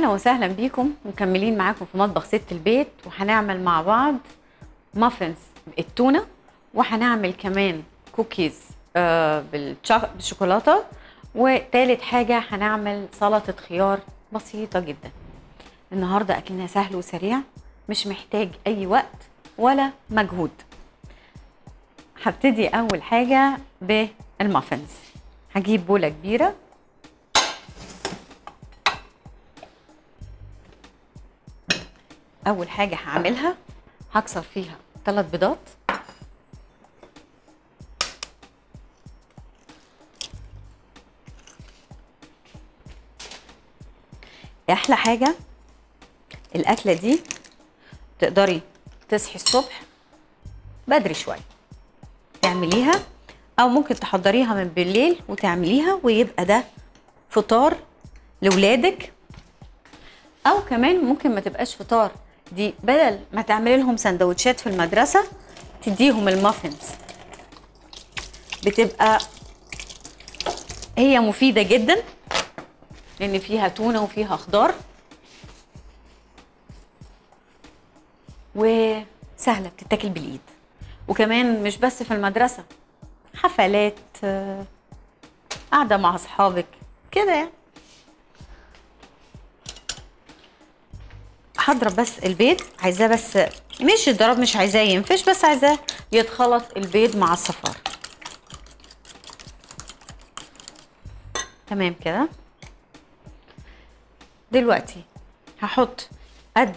أهلا وسهلا بيكم مكملين معاكم في مطبخ ست البيت وهنعمل مع بعض مافنز التونه وهنعمل كمان كوكيز آه بالشوكولاتة. وتالت حاجة هنعمل سلطة خيار بسيطة جدا. النهارده أكلنا سهل وسريع مش محتاج أي وقت ولا مجهود. هبتدي أول حاجة بالمافنز هجيب بولة كبيرة. أول حاجة هعملها هكسر فيها ثلاث بيضات. أحلى حاجة الأكلة دي تقدري تصحي الصبح بدري شوية. تعمليها أو ممكن تحضريها من بالليل وتعمليها ويبقى ده فطار لولادك. أو كمان ممكن ما تبقاش فطار دي بدل ما تعملي لهم سندوتشات في المدرسة تديهم المافنز بتبقى هي مفيدة جدا لأن فيها تونة وفيها خضار. وسهلة بتتاكل بالإيد. وكمان مش بس في المدرسة حفلات قاعدة مع أصحابك كده يعني. هضرب بس البيض عايزاه بس مش الضرب مش عايزاه ينفش بس عايزاه يتخلط البيض مع الصفار. تمام كده؟ دلوقتي هحط قد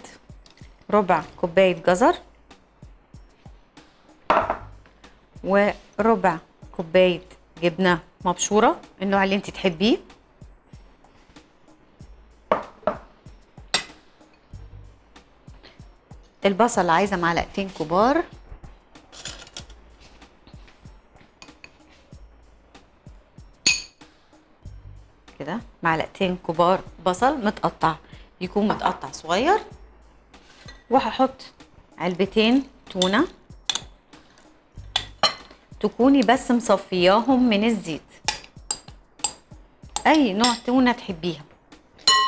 ربع كوباية جزر وربع كوباية جبنة مبشورة النوع اللي انت تحبيه. البصل عايزة معلقتين كبار. كده معلقتين كبار بصل متقطع يكون متقطع صغير. وهحط علبتين تونة. تكوني بس مصفياهم من الزيت. أي نوع تونة تحبيها؟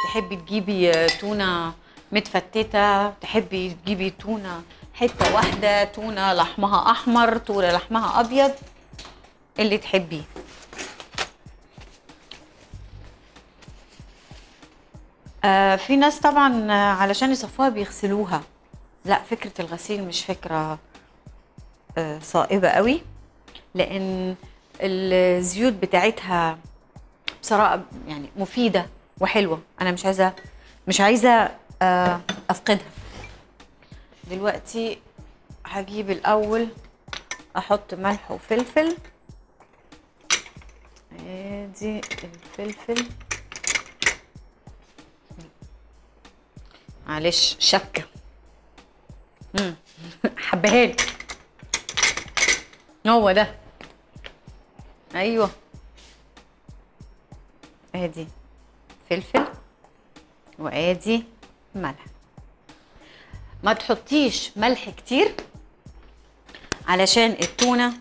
تحبي تجيبي تونة متفتتة تحبي تجيبي تونة حتة واحدة تونة لحمها أحمر تونة لحمها أبيض اللي تحبيه. آه في ناس طبعا علشان يصفوها بيغسلوها. لا فكرة الغسيل مش فكرة آه صائبة قوي لأن الزيوت بتاعتها بصراحة يعني مفيدة وحلوة. أنا مش عايزة مش عايزة آه، أفقدها. دلوقتي هجيب الأول أحط ملح وفلفل. أدي الفلفل. معلش شكة مم. حبهالي هو ده. أيوه. أدي فلفل. وأدي ملح. ما تحطيش ملح كتير علشان التونة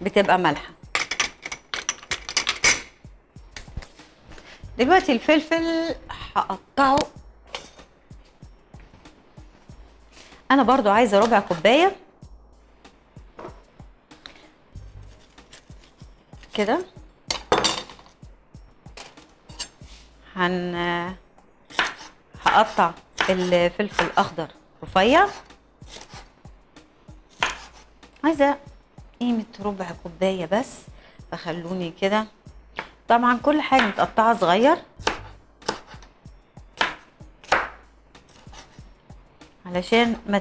بتبقى مالحة. دلوقتي الفلفل هقطعه. أنا برضو عايزة ربع كوباية. كده. هن هقطع الفلفل الأخضر رفيع. عايزة قيمة ربع كوباية بس فخلوني كده. طبعا كل حاجة متقطعة صغير. علشان ما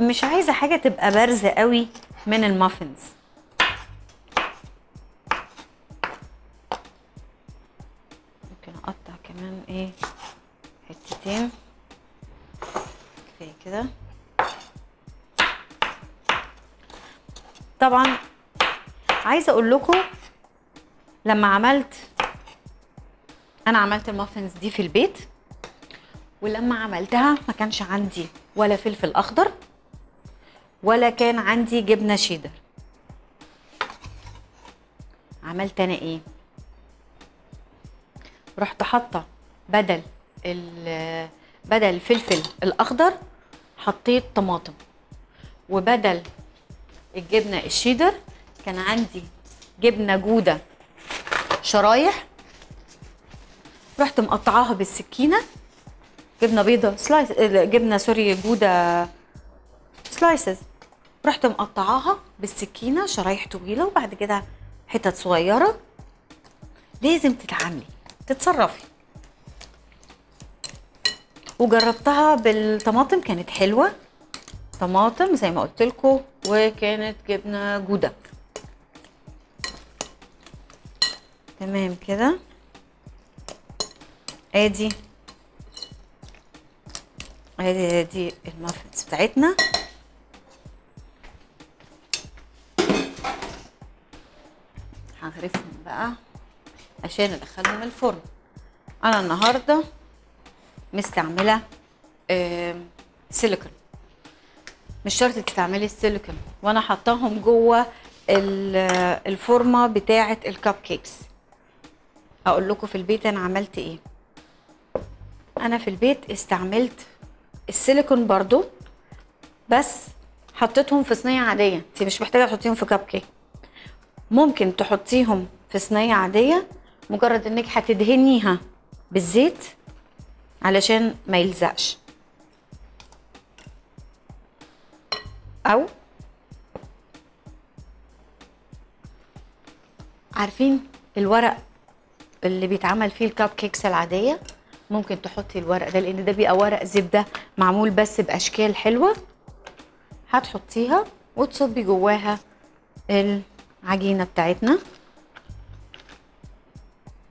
مش عايزة حاجة تبقى بارزة قوي من المافنز. عايزة أقول لكم لما عملت أنا عملت المافنز دي في البيت ولما عملتها ما كانش عندي ولا فلفل أخضر ولا كان عندي جبنة شيدر. عملت أنا إيه؟ رحت حاطة بدل بدل الفلفل الأخضر حطيت طماطم وبدل الجبنة الشيدر كان عندي جبنة جودة شرايح رحت مقطعاها بالسكينة. جبنة بيضة slice جبنة سوري جودة slices رحت مقطعاها بالسكينة شرايح طويلة وبعد كده حتت صغيرة. لازم تتعاملي تتصرفي. وجربتها بالطماطم كانت حلوة. طماطم زي ما قلت لكم وكانت جبنة جودة. تمام كده. ادي ادي ادي المافنز بتاعتنا. هغرفهم بقى عشان ادخلهم الفرن. أنا النهارده مستعملة سيليكون. مش شرط تستعملي السيليكون. وأنا حطاهم جوه ال- الفورمة بتاعة ال cupcakes. أقول لكم في البيت أنا عملت إيه. أنا في البيت استعملت السيليكون برضو بس حطيتهم في صينية عادية. انت مش محتاجة تحطيهم في كب كيك ممكن تحطيهم في صينية عادية مجرد انك هتدهنيها بالزيت علشان ما يلزقش. أو عارفين الورق اللي بيتعمل فيه الكب كيكس العادية. ممكن تحطي الورق ده لأن ده بيبقى ورق زبدة معمول بس بأشكال حلوة. هتحطيها وتصبي جواها العجينة بتاعتنا.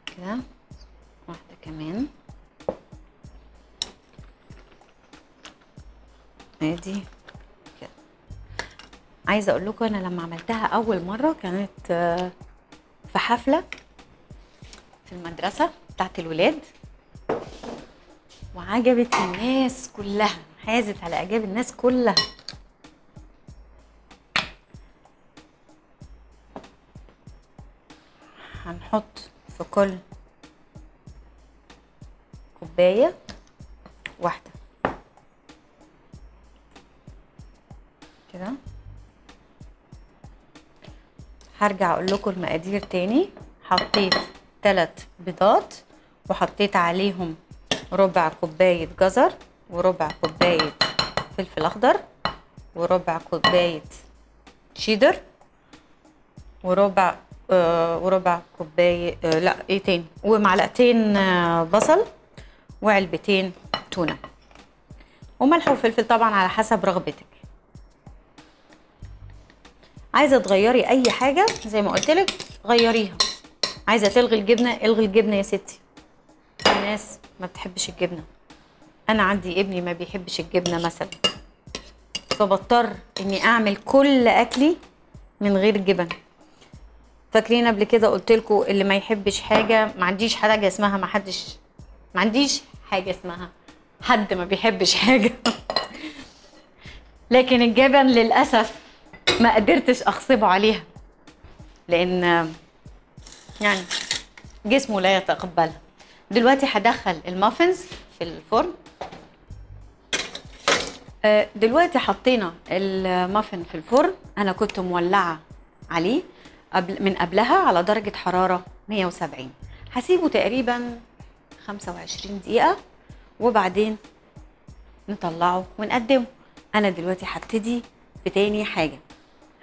كده. واحدة كمان. أدي. كده. عايزة أقول لكم أنا لما عملتها أول مرة كانت في حفلة. في المدرسة بتاعت الولاد. وعجبت الناس كلها حازت على إعجاب الناس كلها. هنحط في كل كوباية واحدة. كده. هرجع أقول لكم المقادير تاني. حطيت ثلاث بيضات وحطيت عليهم ربع كوباية جزر وربع كوباية فلفل أخضر وربع كوباية شيدر وربع آه وربع كوباية آه لا إيه تاني؟ ومعلقتين آه بصل وعلبتين تونة. وملح وفلفل طبعا على حسب رغبتك. عايزة تغيري أي حاجة زي ما قلت لك غيريها. عايزة تلغي الجبنة الغي الجبنة يا ستي. في ناس ما بتحبش الجبنة. أنا عندي ابني ما بيحبش الجبنة مثلا. فبضطر إني أعمل كل أكلي من غير جبن. فاكرين قبل كده قلت لكم اللي ما يحبش حاجة؟ ما عنديش حاجة اسمها ما حدش ما عنديش حاجة اسمها. حد ما بيحبش حاجة. لكن الجبن للأسف ما قدرتش أغصبه عليها. لأن يعني جسمه لا يتقبلها دلوقتي هدخل المافنز في الفرن. آه، دلوقتي حطينا المافن في الفرن. أنا كنت مولعة عليه قبل من قبلها على درجة حرارة 170 هسيبه تقريبا 25 دقيقة وبعدين نطلعه ونقدمه. أنا دلوقتي هبتدي في تاني حاجة.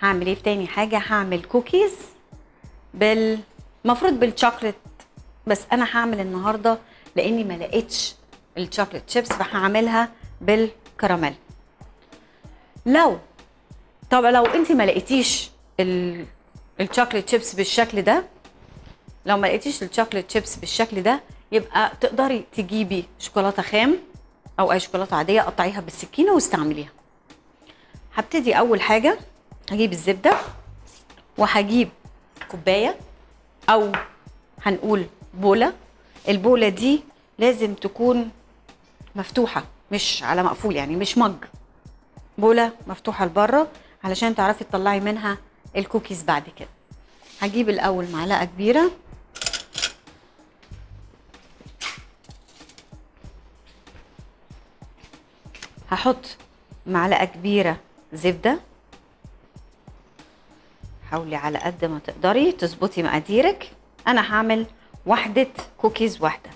هعمل إيه في تاني حاجة؟ هعمل كوكيز بال المفروض بالشوكليت بس أنا هعمل النهارده لأني ما لقيتش ال chocolate chips فهعملها بالكراميل. لو طب لو انت ما لقيتيش ال- chocolate chips بالشكل ده لو ما لقيتيش الشوكليت شيبس بالشكل ده يبقى تقدري تجيبي شوكولاتة خام أو أي شوكولاتة عادية قطعيها بالسكينة واستعمليها. هبتدي أول حاجة هجيب الزبدة وهجيب كوباية أو هنقول بولة. البولة دي لازم تكون مفتوحة مش على مقفول يعني مش مج. بولة مفتوحة لبره علشان تعرفي تطلعي منها الكوكيز بعد كده. هجيب الأول معلقة كبيرة. هحط معلقة كبيرة زبدة. حاولي على قد ما تقدري تظبطي مقاديرك. أنا هعمل واحدة كوكيز واحدة.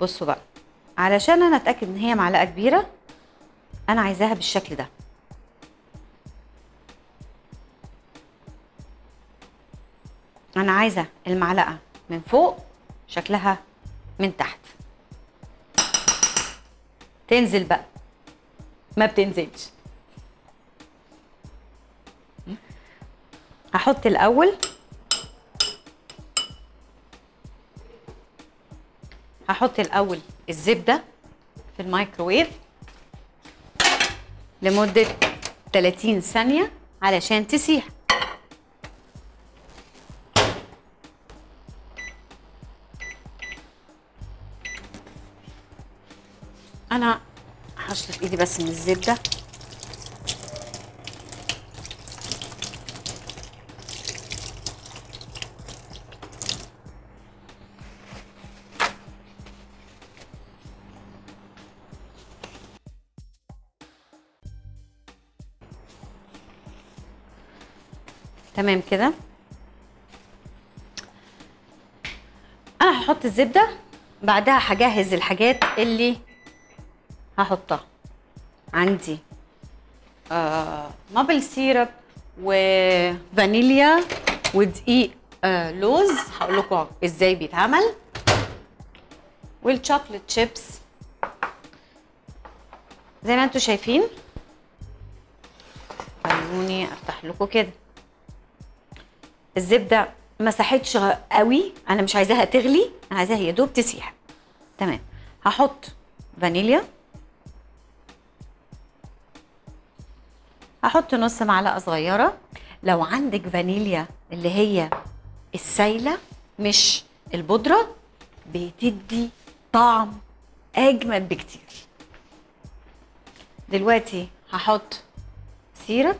بصوا بقى علشان أنا أتأكد إن هي معلقة كبيرة أنا عايزاها بالشكل ده. أنا عايزة المعلقة من فوق شكلها من تحت. تنزل بقى. ما بتنزلش. هحط الأول. هحط الأول الزبدة في الميكروويف لمدة 30 ثانية علشان تسيح. أنا هشطف إيدي بس من الزبدة. تمام كده. أنا هحط الزبدة بعدها هجهز الحاجات اللي هحطها. عندي آه maple syrup وفانيليا ودقيق آه لوز هقول لكم إزاي بيتعمل. وال chocolate chips زي ما أنتم شايفين. خلوني أفتح لكم كده. الزبدة ما ساحتش قوي أنا مش عايزاها تغلي أنا عايزاها يا دوب تسيح. تمام. هحط فانيليا. هحط نص معلقة صغيرة. لو عندك فانيليا اللي هي السايلة مش البودرة بتدي طعم اجمل بكتير. دلوقتي هحط سيرب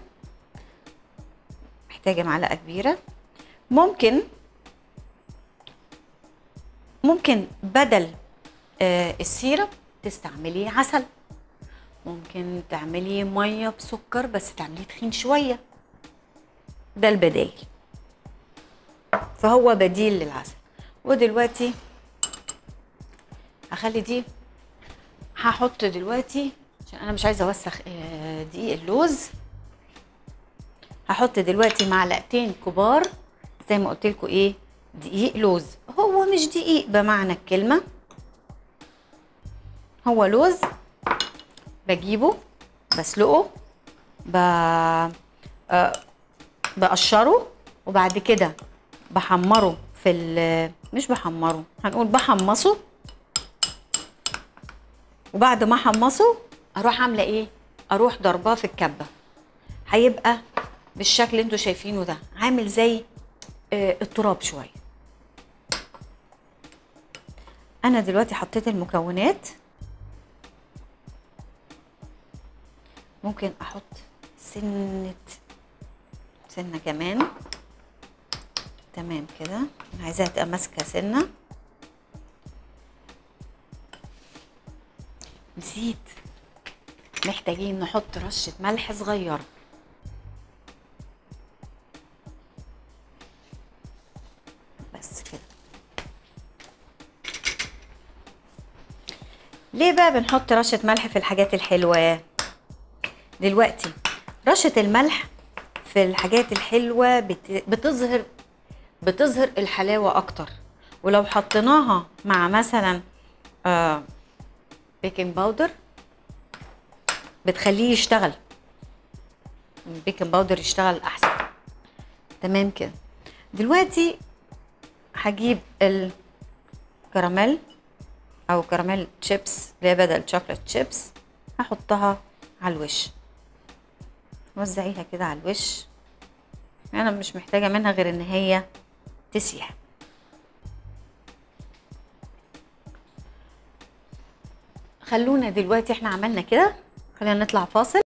محتاجة معلقة كبيرة. ممكن ممكن بدل آه السيرب تستعملي عسل ممكن تعملي مية بسكر بس تعمليه تخين شوية. ده البدايل. فهو بديل للعسل. ودلوقتي هخلي دي هحط دلوقتي عشان أنا مش عايزة أوسخ آه، دقيق اللوز. هحط دلوقتي معلقتين كبار. زي ما قلت لكم إيه دقيق لوز. هو مش دقيق بمعنى الكلمة. هو لوز بجيبه بسلقه ب... آه، بقشره وبعد كده بحمره في ال... مش بحمره هنقول بحمصه. وبعد ما أحمصه أروح عاملة إيه؟ أروح ضرباه في الكبة. هيبقى بالشكل اللي أنتوا شايفينه ده. عامل زي التراب شوية أنا دلوقتي حطيت المكونات. ممكن أحط سنة سنة كمان. تمام كده. أنا عايزاها تبقى ماسكة سنة. نسيت. محتاجين نحط رشة ملح صغيرة. بس كده. ليه بقى بنحط رشة ملح في الحاجات الحلوة؟ دلوقتي رشة الملح في الحاجات الحلوة بت- بتظهر بتظهر الحلاوة أكتر. ولو حطيناها مع مثلا آه baking powder بتخليه يشتغل. ال baking powder يشتغل أحسن. تمام كده. دلوقتي هجيب الكراميل أو كراميل شيبس اللي بدل شوكليت شيبس هحطها على الوش. وزعيها كده على الوش. أنا مش محتاجة منها غير إن هي تسيح. خلونا دلوقتي إحنا عملنا كده. خلينا نطلع فاصل.